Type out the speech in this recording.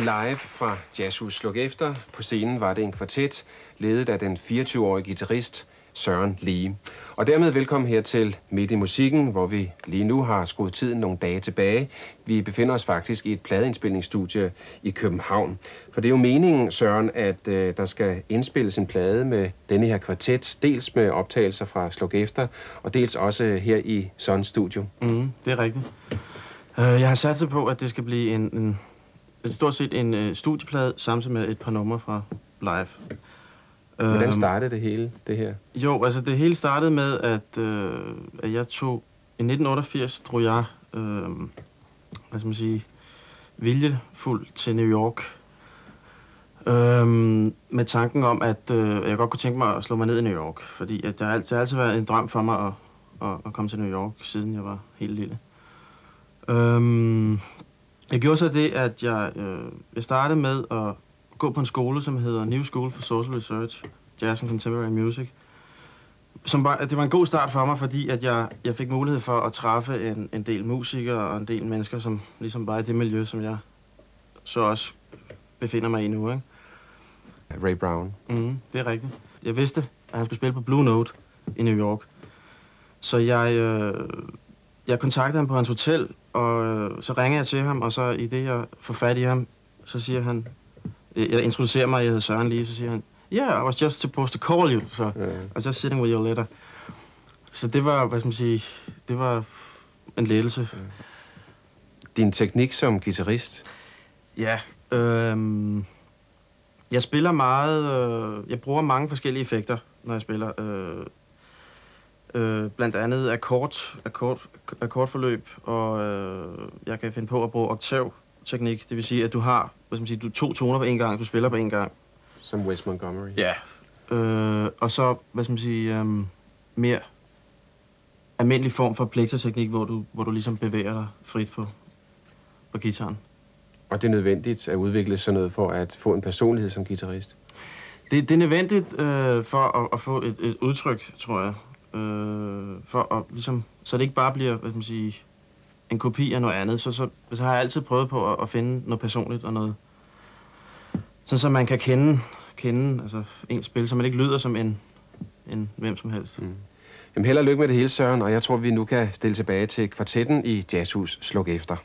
Er live fra Jazzhus Sluk Efter. På scenen var det en kvartet, ledet af den 24-årige guitarist Søren Lee. Og dermed velkommen her til Midt i Musikken, hvor vi lige nu har skruet tiden nogle dage tilbage. Vi befinder os faktisk i et pladeindspilningsstudie i København. For det er jo meningen, Søren, at øh, der skal indspilles en plade med denne her kvartet, dels med optagelser fra Sluk Efter, og dels også her i Sun Studio. Mm, det er rigtigt. Øh, jeg har sat sig på, at det skal blive en, en stort set en uh, studieplade, samtidig med et par numre fra live. Hvordan Øhm, startede det hele, det her? Jo, altså det hele startede med, at, øh, at jeg tog... I 1988 drog jeg, øh, hvad skal man sige, viljefuld til New York. Øh, med tanken om, at øh, jeg godt kunne tænke mig at slå mig ned i New York. Fordi at det har altid, det har altid været en drøm for mig at, at, at komme til New York, siden jeg var helt lille. Øh, jeg gjorde så det, at jeg, øh, jeg startede med at gå på en skole, som hedder New School for Social Research, Jazz and Contemporary Music. Som var, det var en god start for mig, fordi at jeg, jeg fik mulighed for at træffe en, en del musikere og en del mennesker, som ligesom var i det miljø, som jeg så også befinder mig i nu. Ikke? Ray Brown. Mm, det er rigtigt. Jeg vidste, at han skulle spille på Blue Note i New York. Så jeg, øh, jeg kontaktede ham på hans hotel, og øh, så ringer jeg til ham, og så i det, jeg får fat i ham, så siger han, øh, jeg introducerer mig, jeg hedder Søren lige, så siger han, yeah, I was just supposed to call you, så Ja. I was just sitting with your letter. Så det var, hvad skal man sige, det var en lettelse. Din teknik som guitarist? Ja, øhm, jeg spiller meget, øh, jeg bruger mange forskellige effekter, når jeg spiller. Øh, øh, blandt andet akkord, akkord, akkordforløb, og øh, jeg kan finde på at bruge oktavteknik. Det vil sige, at du har hvad skal man sige, du, to toner på en gang, du spiller på en gang. Som Wes Montgomery? Ja. Øh, og så, hvad skal man sige, øhm, mere almindelig form for plekterteknik, hvor du, hvor du ligesom bevæger dig frit på, på gitaren. Og det er nødvendigt at udvikle sådan noget for at få en personlighed som guitarist? Det, det er nødvendigt øh, for at, at få et, et udtryk, tror jeg. Øh, for at, ligesom, så det ikke bare bliver hvad skal man sige, en kopi af noget andet. Så, så, så har jeg altid prøvet på at, at finde noget personligt og noget... Sådan, så man kan kende, kende altså, ens spil, så man ikke lyder som en, en hvem som helst. Mm. Jamen held og lykke med det hele, Søren, og jeg tror, vi nu kan stille tilbage til kvartetten i Jazzhus Sluk Efter.